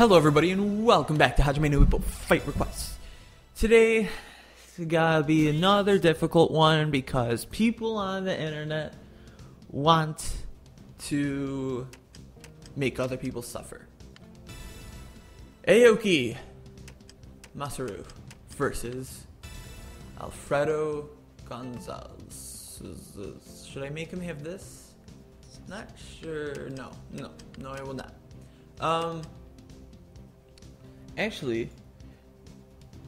Hello, everybody, and welcome back to Hajime no Fight Requests. Today, it's gotta be another difficult one because people on the internet want to make other people suffer. Aoki Masaru versus Alfredo Gonzalez. Should I make him have this? Not sure. No, no, no, I will not. Um, actually,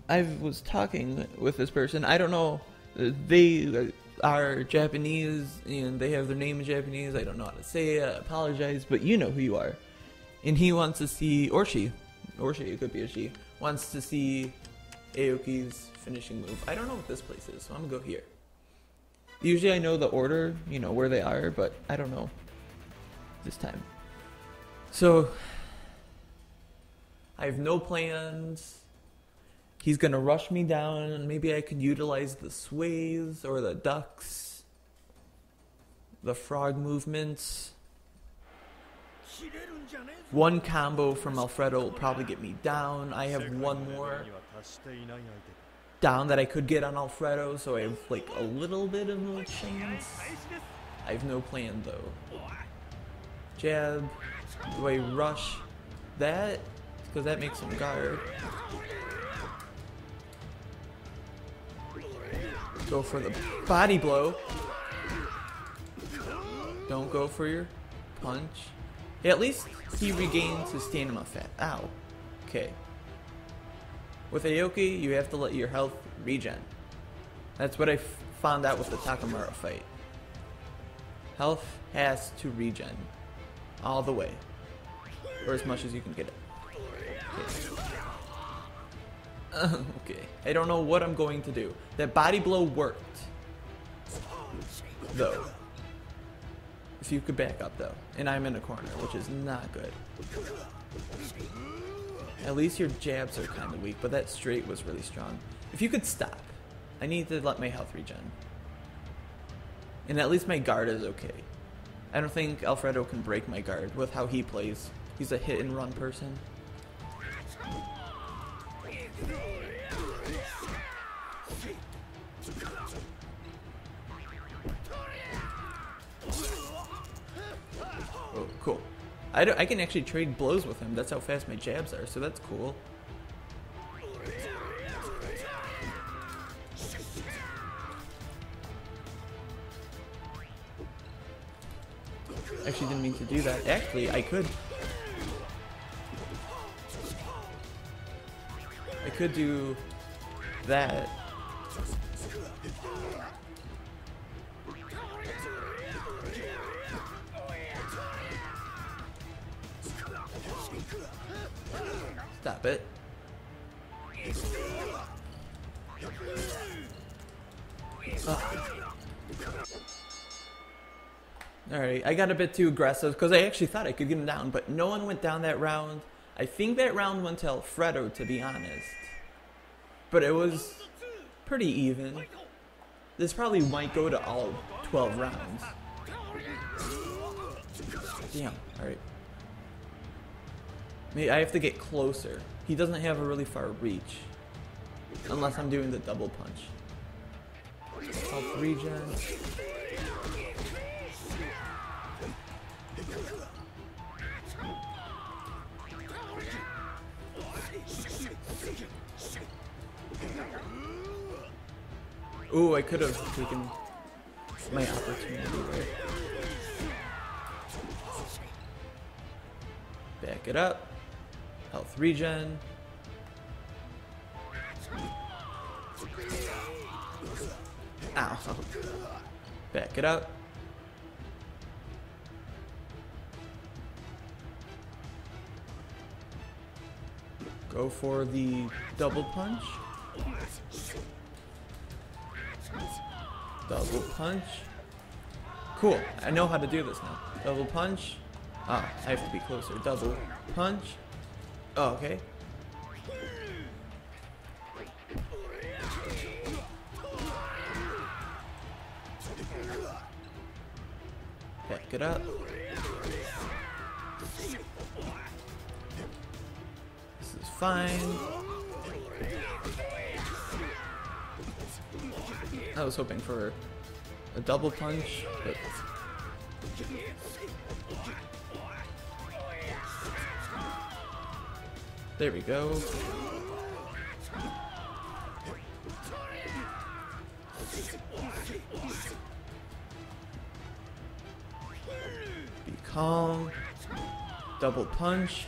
I was talking with this person. I don't know. They are Japanese and they have their name in Japanese. I don't know how to say it. I apologize, but you know who you are. And he wants to see, or she, or she, it could be a she, wants to see Aoki's finishing move. I don't know what this place is, so I'm gonna go here. Usually I know the order, you know, where they are, but I don't know this time. So, I have no plans. He's gonna rush me down, maybe I could utilize the sways or the ducks, the frog movements. One combo from Alfredo will probably get me down. I have one more down that I could get on Alfredo, so I have like a little bit of a chance. I have no plan though. Jab. Do I rush that? Because that makes him guard. Go for the body blow. Don't go for your punch. At least he regains his stamina fat. Ow. Okay. With Aoki, you have to let your health regen. That's what I found out with the Takamura fight. Health has to regen. All the way. Or as much as you can get it. Okay. I don't know what I'm going to do. That body blow worked. Though. If you could back up though. And I'm in a corner, which is not good. At least your jabs are kind of weak, but that straight was really strong. If you could stop. I need to let my health regen. And at least my guard is okay. I don't think Alfredo can break my guard with how he plays. He's a hit and run person. Oh, cool. I, I can actually trade blows with him. That's how fast my jabs are, so that's cool. Actually didn't mean to do that. Actually, I could. Could do that. Stop it. Alright, I got a bit too aggressive because I actually thought I could get him down, but no one went down that round. I think that round went to Alfredo, to be honest. But it was pretty even. This probably might go to all 12 rounds. Damn, alright. Maybe I have to get closer. He doesn't have a really far reach. Unless I'm doing the double punch. Health regen. Ooh, I could have taken my opportunity there. Back it up. Health regen. Ow. Back it up. Go for the double punch. Double punch. Cool. I know how to do this now. Double punch. Ah, I have to be closer. Double punch. Oh, okay. Back it up. This is fine. I was hoping for a double punch, but there we go. Be calm. Double punch.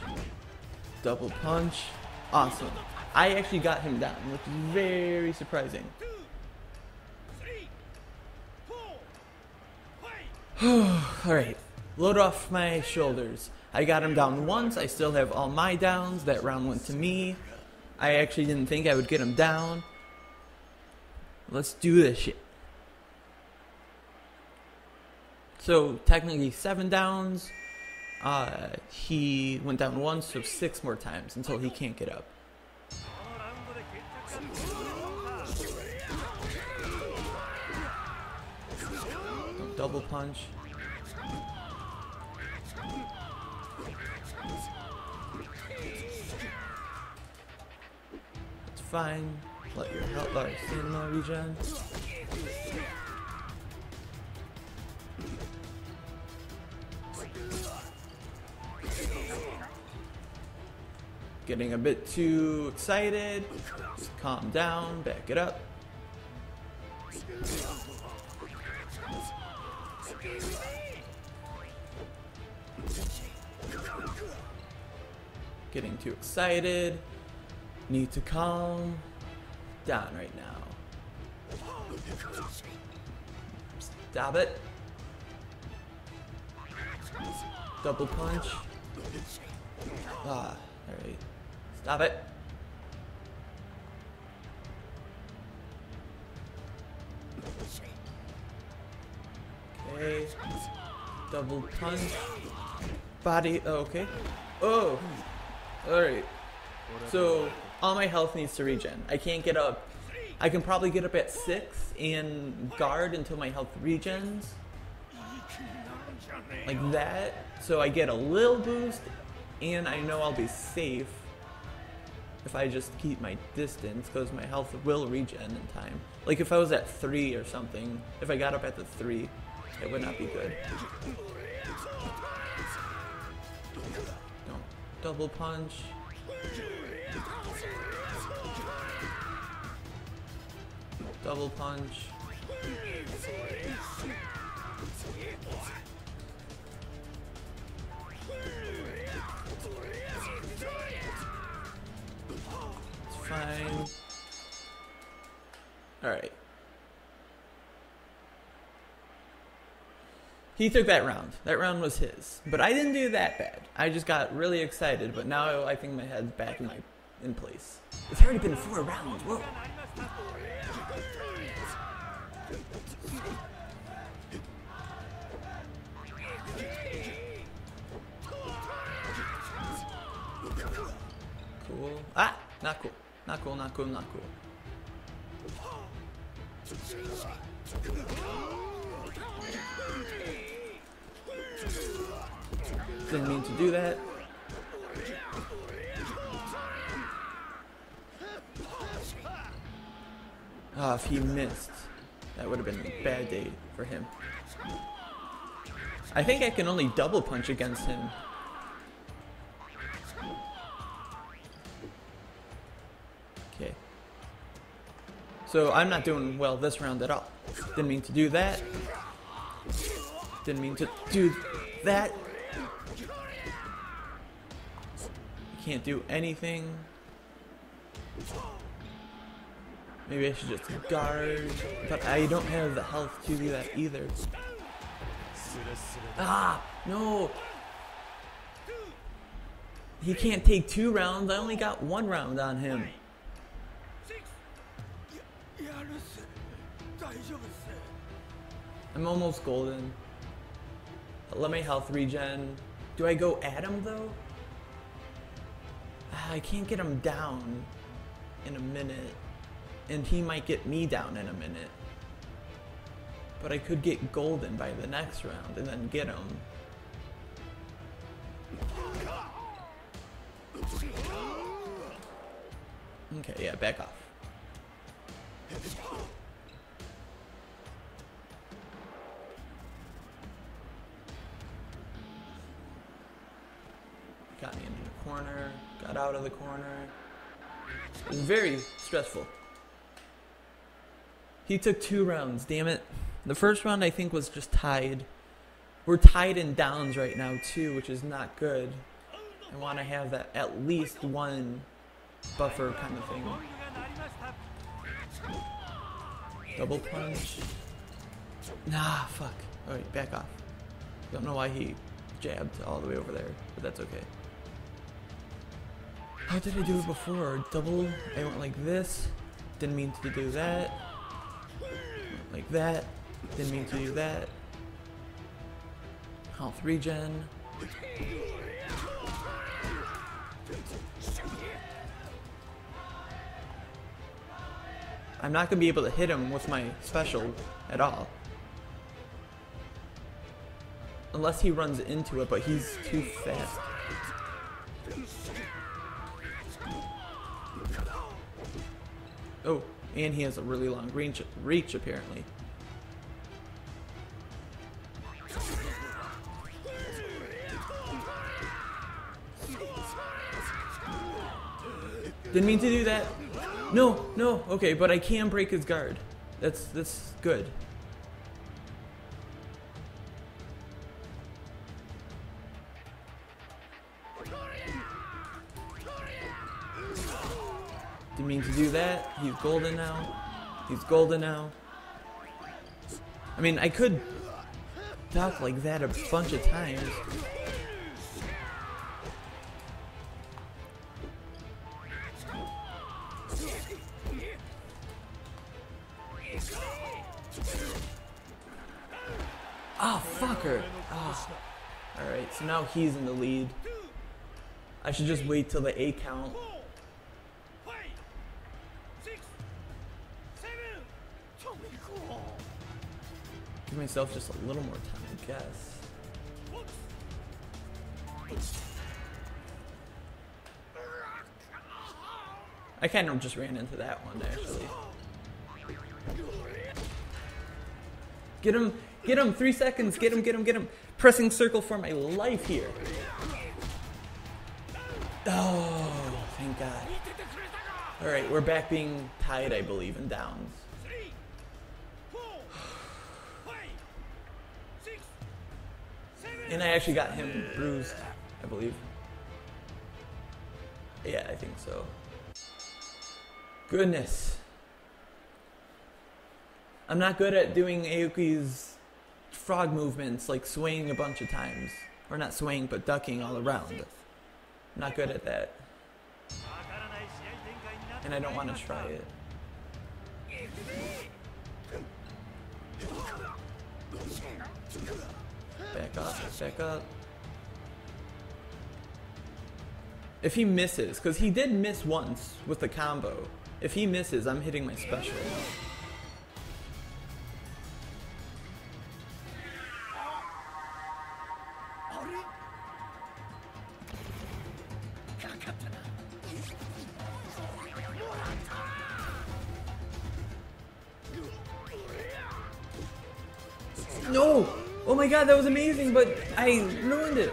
Double punch. Awesome. I actually got him down, which is very surprising. Alright, load off my shoulders. I got him down once, I still have all my downs, that round went to me. I actually didn't think I would get him down. Let's do this shit. So, technically, seven downs. Uh, he went down once, so six more times until he can't get up. Double punch. It's fine. Let your health bar stamina regen. Getting a bit too excited. Just calm down, back it up. Getting too excited. Need to calm down right now. Stab it. Double punch. Ah, alright. Stop it. Double punch. Body. Oh, okay. Oh. Alright. So, all my health needs to regen. I can't get up. I can probably get up at 6 and guard until my health regens. Like that. So I get a little boost and I know I'll be safe if I just keep my distance because my health will regen in time. Like if I was at 3 or something, if I got up at the 3, it would not be good. Double punch. Double punch. It's fine. Alright. He took that round. That round was his. But I didn't do that bad. I just got really excited, but now I think my head's back in my in place. It's already been four rounds. Whoa. Cool. Ah! Not cool. Not cool, not cool, not cool. Didn't mean to do that. Ah, if he missed, that would have been a bad day for him. I think I can only double punch against him. Okay. So I'm not doing well this round at all. Didn't mean to do that. Didn't mean to do that. Can't do anything. Maybe I should just guard. But I don't have the health to do that either. Ah! No! He can't take two rounds. I only got one round on him. I'm almost golden. Let my health regen. Do I go at him though? I can't get him down in a minute. And he might get me down in a minute. But I could get golden by the next round and then get him. Okay, yeah, back off. Got me into the corner, got out of the corner. It was very stressful. He took two rounds, damn it. The first round I think was just tied. We're tied in downs right now too, which is not good. I want to have that at least one buffer kind of thing. Double punch. Nah, fuck. Alright, back off. Don't know why he jabbed all the way over there, but that's okay. How did I do it before? Double, I went like this. Didn't mean to do that. Like that. Didn't mean to do that. Health regen. I'm not going to be able to hit him with my special at all. Unless he runs into it, but he's too fast. Oh, and he has a really long reach, reach apparently. Didn't mean to do that. No, no, okay, but I can break his guard. That's that's good. Didn't mean to do that. He's golden now. He's golden now. I mean, I could talk like that a bunch of times. Oh, fucker. Ah. Oh. Alright, so now he's in the lead. I should just wait till the A count. Myself just a little more time, I guess. I kind of just ran into that one, actually. Get him, get him, three seconds, get him, get him, get him. Pressing circle for my life here. Oh, thank God. Alright, we're back being tied, I believe, in downs. And I actually got him bruised, I believe. Yeah, I think so. Goodness. I'm not good at doing Aoki's frog movements, like swaying a bunch of times. Or not swaying, but ducking all around. I'm not good at that. And I don't want to try it. Back up, back up. If he misses, because he did miss once with the combo. If he misses, I'm hitting my special. No! Oh my god, that was amazing, but I ruined it.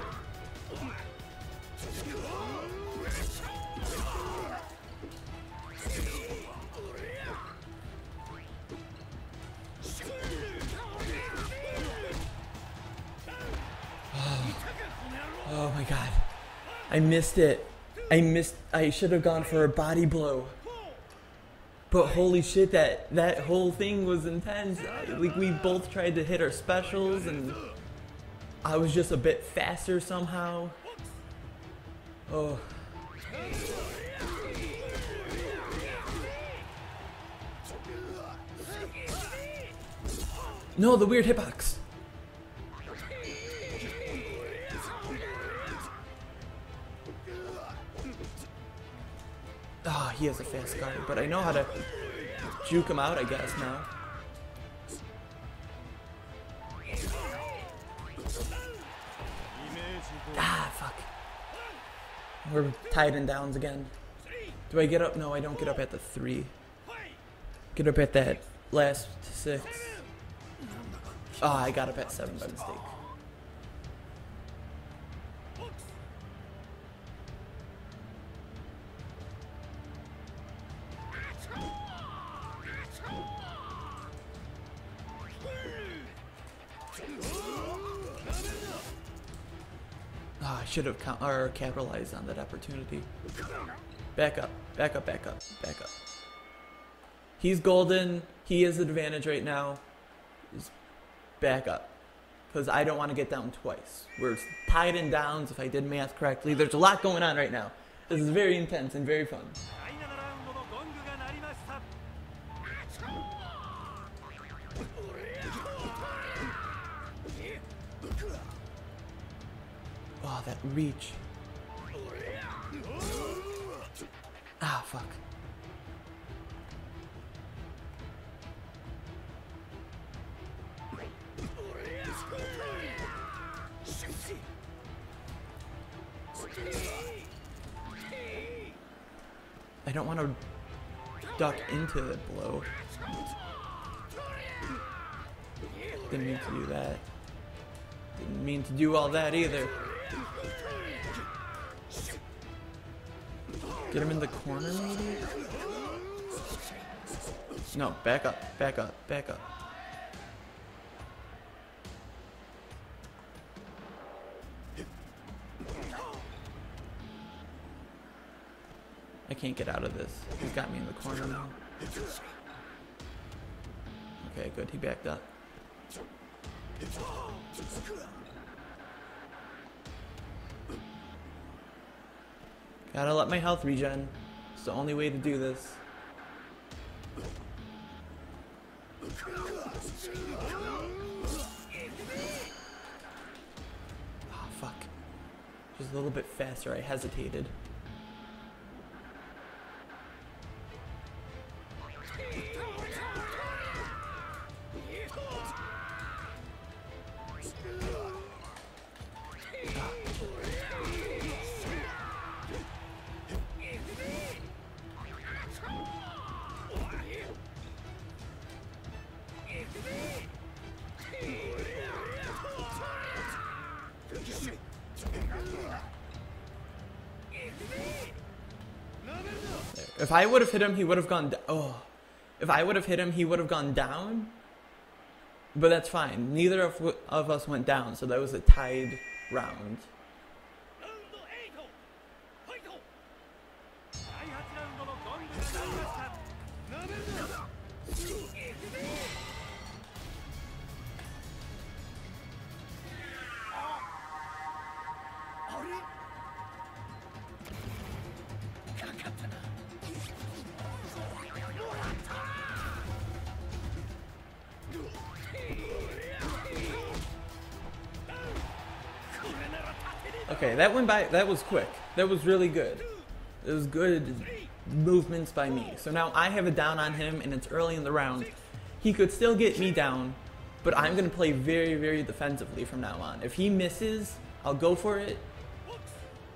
Oh, oh my god. I missed it. I missed I should have gone for a body blow. But holy shit, that that whole thing was intense. Like we both tried to hit our specials, and I was just a bit faster somehow. Oh. No, the weird hitbox. Ah, oh, he has a fast guard, but I know how to juke him out, I guess, now. Ah, fuck. We're tied in downs again. Do I get up? No, I don't get up at the three. Get up at that last six. Ah, I got up at seven by mistake. Should have count- or capitalized on that opportunity. Back up, back up, back up, back up. He's golden. He has advantage right now. Just back up. Because I don't want to get down twice. We're tied in downs if I did math correctly. There's a lot going on right now. This is very intense and very fun. Oh, that reach. Ah, fuck. I don't want to duck into the blow. Didn't mean to do that. Didn't mean to do all that either. Get him in the corner, maybe? No, back up, back up, back up. I can't get out of this. He's got me in the corner now. Okay, good. He backed up. Gotta let my health regen. It's the only way to do this. Oh, fuck. Just a little bit faster. I hesitated. If I would have hit him, he would have gone. oh, if I would have hit him, he would have gone down. But that's fine. Neither of, of us went down, so that was a tied round. That went by. That was quick. That was really good. It was good movements by me. So now I have a down on him, and it's early in the round. He could still get me down, but I'm gonna play very, very defensively from now on. If he misses, I'll go for it,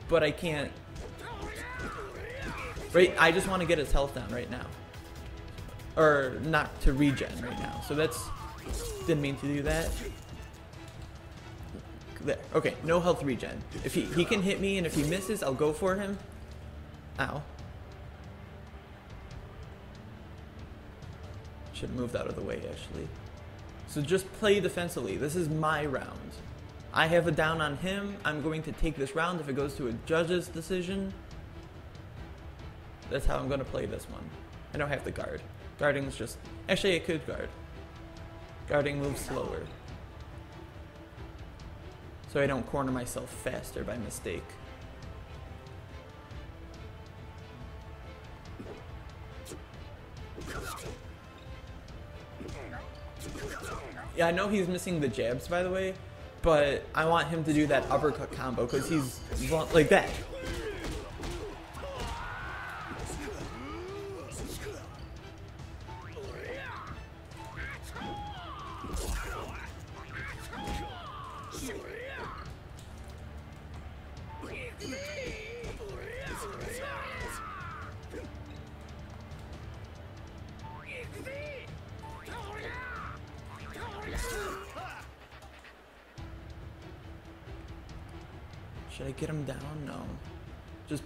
but I can't. Right, I just want to get his health down right now, or not to regen right now. So that's didn't mean to do that. There. Okay, no health regen. If he he can hit me, and if he misses, I'll go for him. Ow. Should have moved out of the way, actually. So just play defensively. This is my round. I have a down on him. I'm going to take this round. If it goes to a judge's decision, that's how I'm going to play this one. I don't have to guard. Guarding's just... Actually, I could guard. Guarding moves slower. So I don't corner myself faster by mistake. Yeah, I know he's missing the jabs, by the way, but I want him to do that uppercut combo because he's like that.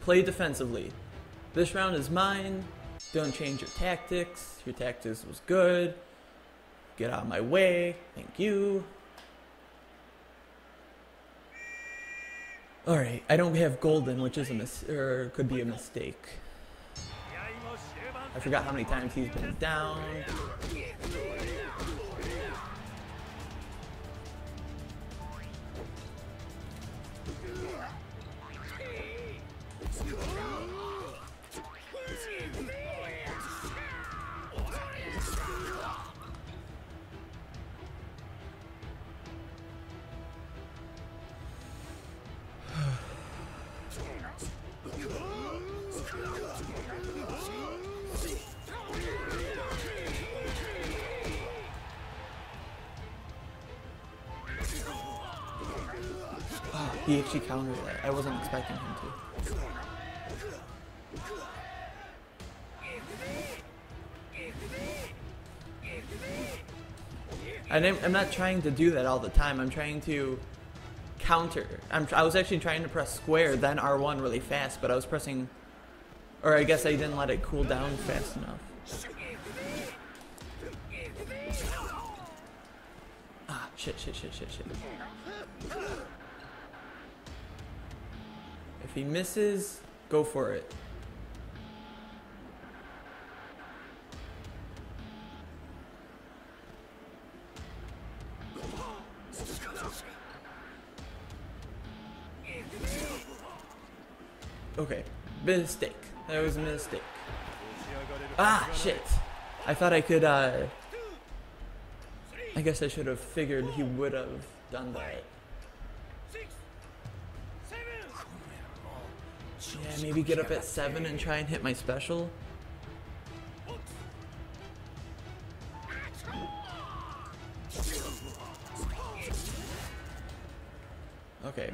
play defensively. This round is mine. Don't change your tactics. Your tactics was good. Get out of my way. Thank you. Alright, I don't have golden, which is a mis- or could be a mistake. I forgot how many times he's been down. And I'm, I'm not trying to do that all the time. I'm trying to counter. I'm, I was actually trying to press square, then R1 really fast, but I was pressing. Or I guess I didn't let it cool down fast enough. Ah, shit, shit, shit, shit, shit. If he misses, go for it. mistake. That was a mistake. Ah, ah shit. I thought I could, uh... I guess I should have figured he would have done that. Yeah, maybe get up at 7 and try and hit my special.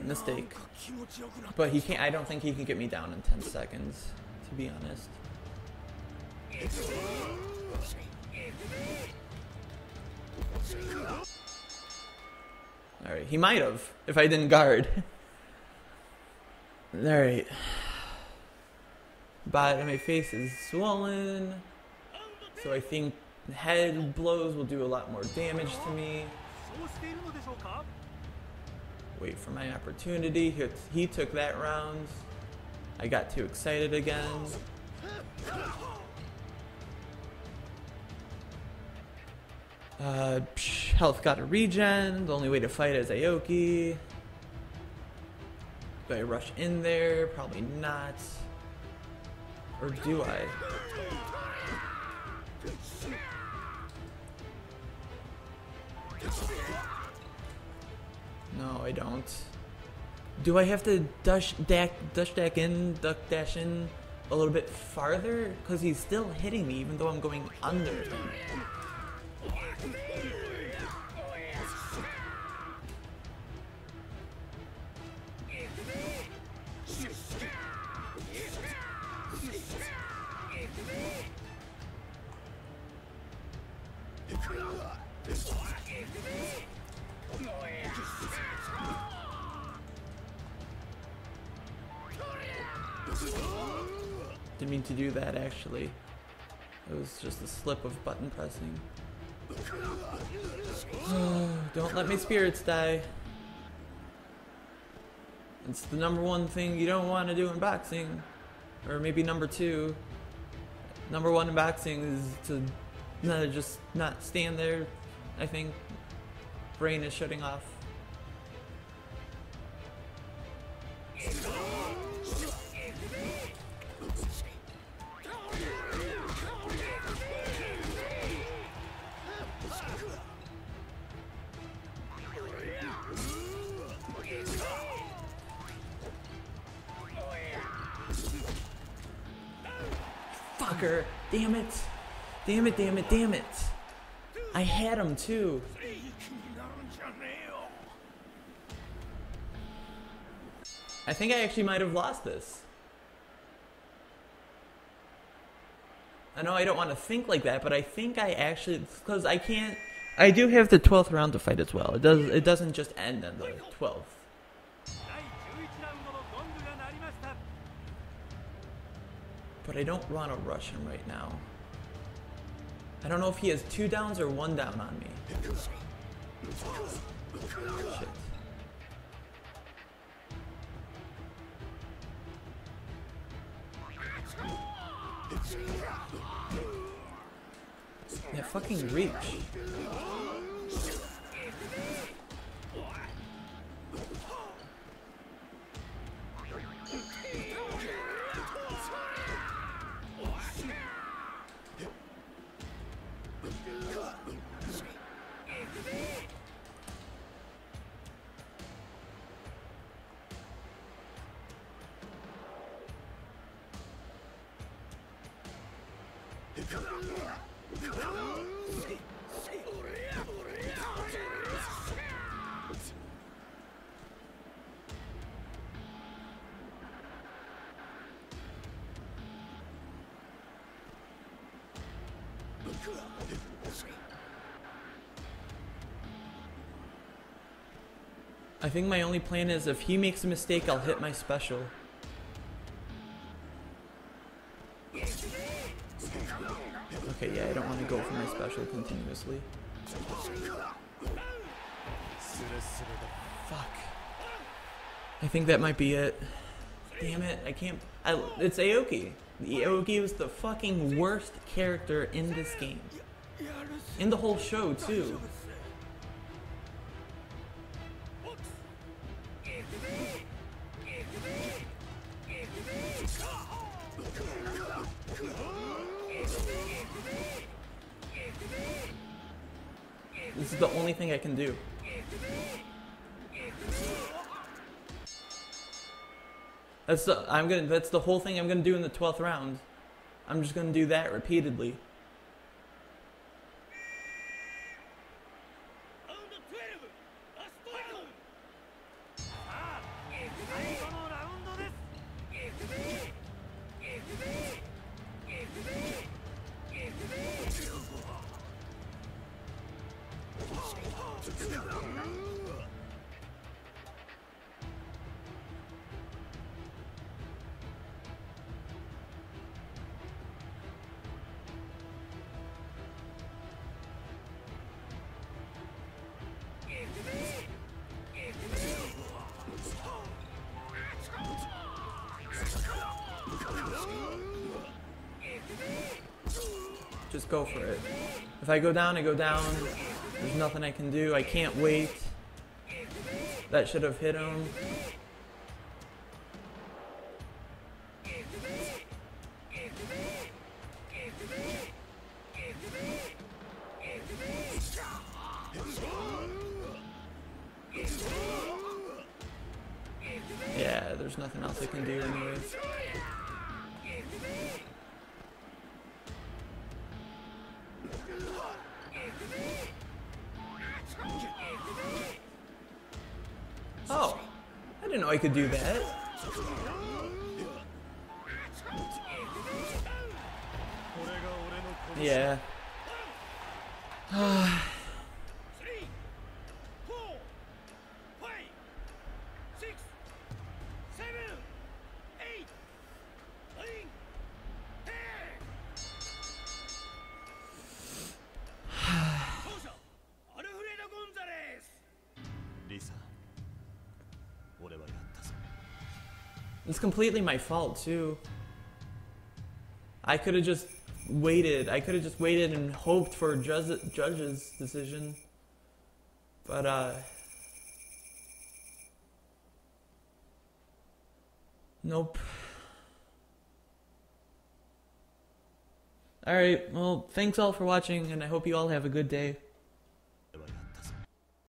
mistake. But he can't, I don't think he can get me down in 10 seconds, to be honest. Alright, he might have, if I didn't guard. Alright. But my face is swollen. So I think head blows will do a lot more damage to me. Wait for my opportunity. He, took that round. I got too excited again. Uh, psh, health got a regen. The only way to fight is Aoki. Do I rush in there? Probably not. Or do I? No, I don't. Do I have to dash dash dash in, duck dash in a little bit farther? Because he's still hitting me even though I'm going under of button pressing. Don't let my spirits die. It's the number one thing you don't want to do in boxing. Or maybe number two. Number one in boxing is to not just not stand there. I think brain is shutting off. Damn it. Damn it, damn it, damn it. I had him too. I think I actually might have lost this. I know I don't want to think like that, but I think I actually because I can't. I do have the twelfth round to fight as well. It does. It doesn't just end on the twelfth. But I don't want to rush him right now. I don't know if he has two downs or one down on me. Shit. Yeah, fucking reach. I think my only plan is if he makes a mistake, I'll hit my special. Okay, yeah, I don't want to go for my special continuously. Fuck. I think that might be it. Damn it, I can't. I, it's Aoki. Aoki was the fucking worst character in this game. In the whole show, too. This is the only thing I can do. That's the I'm gonna that's the whole thing I'm gonna do in the twelfth round. I'm just gonna do that repeatedly. Go for it. If I go down, I go down. There's nothing I can do. I can't wait. That should have hit him. I could do that. Yeah. Ah. Completely my fault too. I could have just waited. I could have just waited and hoped for a judge, judge's decision. But uh Nope. All right. Well, thanks all for watching and I hope you all have a good day.